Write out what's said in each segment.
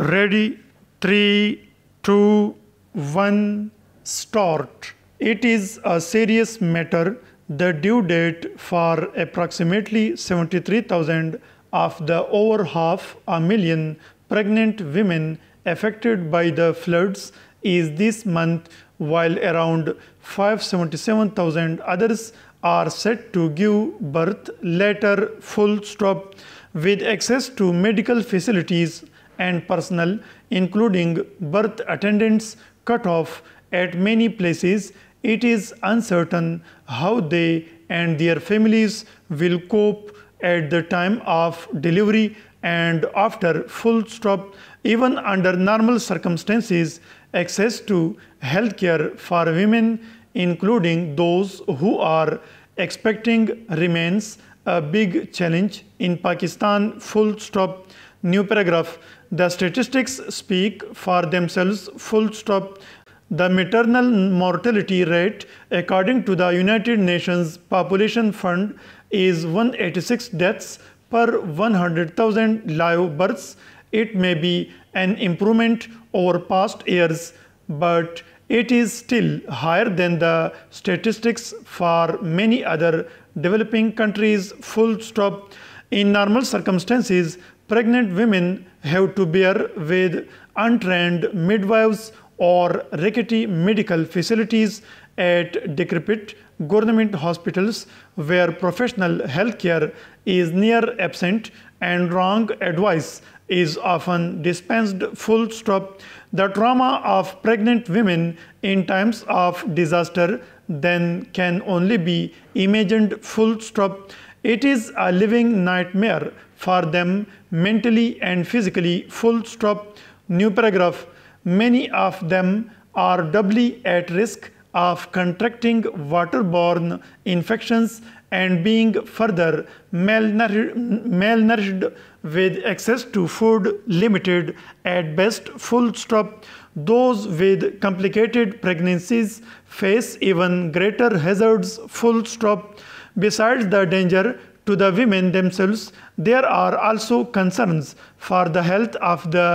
Ready, three, two, one, start. It is a serious matter. The due date for approximately 73,000 of the over half a million pregnant women affected by the floods is this month, while around 577,000 others are set to give birth later. Full stop with access to medical facilities and personnel, including birth attendants, cut off at many places, it is uncertain how they and their families will cope at the time of delivery and after full stop even under normal circumstances access to healthcare for women including those who are expecting remains a big challenge. In Pakistan full stop new paragraph the statistics speak for themselves full stop the maternal mortality rate according to the United Nations Population Fund is 186 deaths per 100,000 live births. It may be an improvement over past years, but it is still higher than the statistics for many other developing countries. Full stop. In normal circumstances, pregnant women have to bear with untrained midwives or rickety medical facilities at decrepit government hospitals where professional healthcare is near absent and wrong advice is often dispensed full stop. The trauma of pregnant women in times of disaster then can only be imagined full stop. It is a living nightmare for them mentally and physically full stop. New paragraph. Many of them are doubly at risk of contracting waterborne infections and being further malnourished, with access to food limited. At best full stop. Those with complicated pregnancies face even greater hazards. Full stop. Besides the danger to the women themselves there are also concerns for the health of the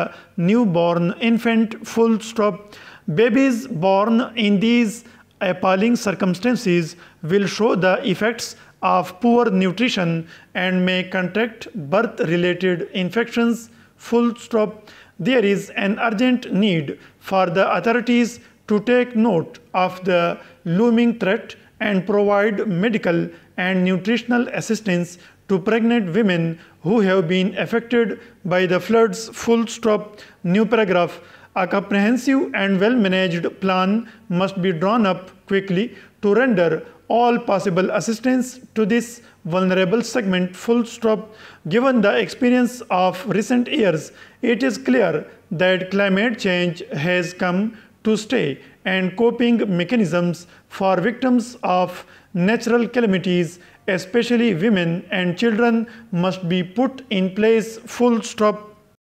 newborn infant full stop Babies born in these appalling circumstances will show the effects of poor nutrition and may contract birth-related infections. Full stop. There is an urgent need for the authorities to take note of the looming threat and provide medical and nutritional assistance to pregnant women who have been affected by the floods. Full stop. New paragraph. A comprehensive and well-managed plan must be drawn up quickly to render all possible assistance to this vulnerable segment full stop. Given the experience of recent years, it is clear that climate change has come to stay and coping mechanisms for victims of natural calamities, especially women and children, must be put in place full stop